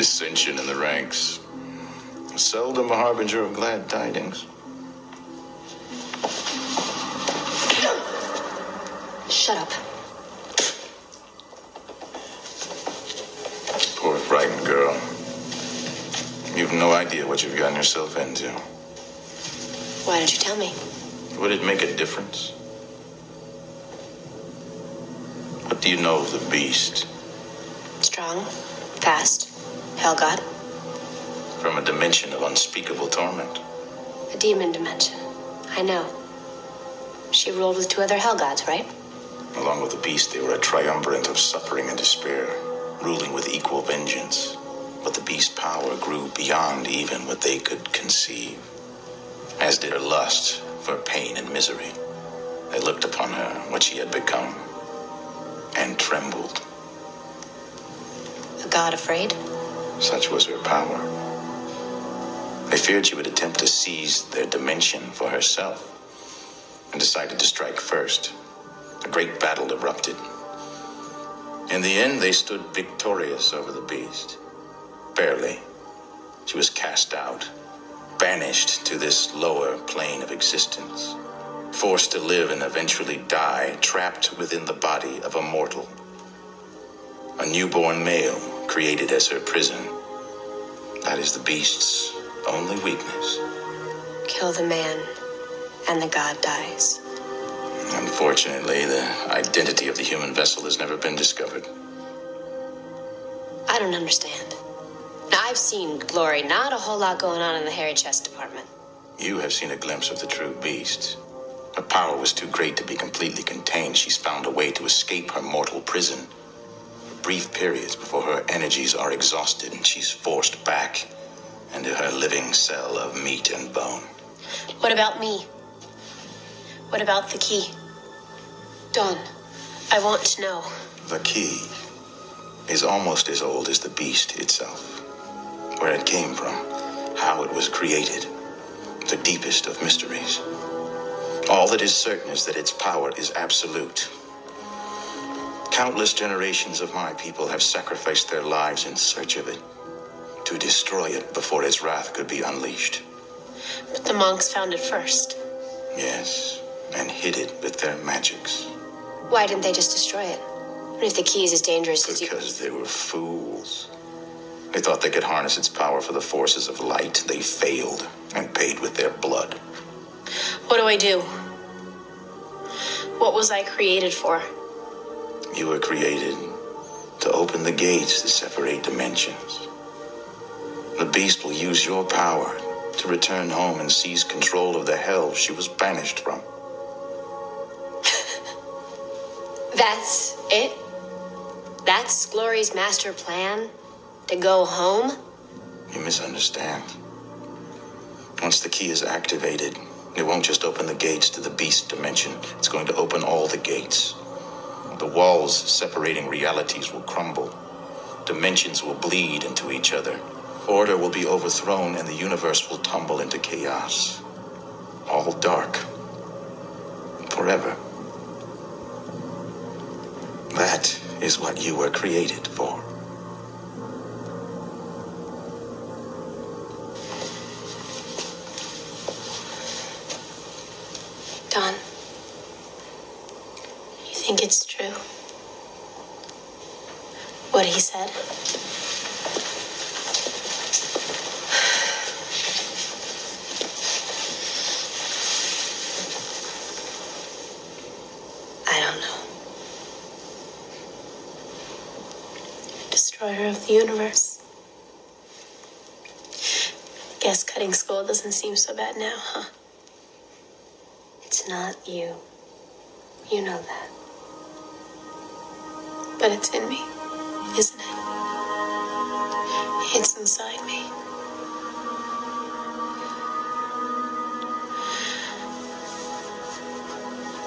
dissension in the ranks. Seldom a harbinger of glad tidings. Shut up. Poor frightened girl. You've no idea what you've gotten yourself into. Why didn't you tell me? Would it make a difference? What do you know of the beast? Strong, fast, hell god, From a dimension of unspeakable torment. a demon dimension. I know. She ruled with two other hell gods, right? Along with the beast, they were a triumvirate of suffering and despair, ruling with equal vengeance. But the beast's power grew beyond even what they could conceive, as did her lust for pain and misery. They looked upon her, what she had become, and trembled. A god afraid? Such was her power. They feared she would attempt to seize their dimension for herself, and decided to strike first. A great battle erupted. In the end, they stood victorious over the beast. Barely. She was cast out, banished to this lower plane of existence, forced to live and eventually die, trapped within the body of a mortal. A newborn male created as her prison. That is the beast's only weakness. Kill the man, and the god dies. Unfortunately, the identity of the human vessel has never been discovered. I don't understand. Now, I've seen Glory, not a whole lot going on in the hairy chest department. You have seen a glimpse of the true beast. Her power was too great to be completely contained. She's found a way to escape her mortal prison. Brief periods before her energies are exhausted and she's forced back into her living cell of meat and bone. What about me? What about the key? Dawn, I want to know. The key is almost as old as the beast itself. Where it came from, how it was created, the deepest of mysteries. All that is certain is that its power is absolute. Countless generations of my people have sacrificed their lives in search of it, to destroy it before its wrath could be unleashed. But the monks found it first. Yes, and hid it with their magics. Why didn't they just destroy it? And if the key is as dangerous as you. Because they were fools. They thought they could harness its power for the forces of light. They failed and paid with their blood. What do I do? What was I created for? You were created to open the gates that separate dimensions. The beast will use your power to return home and seize control of the hell she was banished from. That's it? That's Glory's master plan? To go home? You misunderstand. Once the key is activated, it won't just open the gates to the beast dimension, it's going to open all the gates. The walls separating realities will crumble. Dimensions will bleed into each other. Order will be overthrown and the universe will tumble into chaos. All dark. Forever. That is what you were created for. Dawn, you think it's true? What he said? I don't know. Destroyer of the universe. Guess cutting school doesn't seem so bad now, huh? It's not you. You know that. But it's in me, isn't it? It's inside me.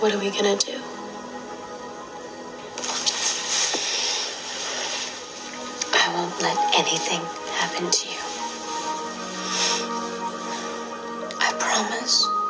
What are we gonna do? I won't let anything happen to you. I promise.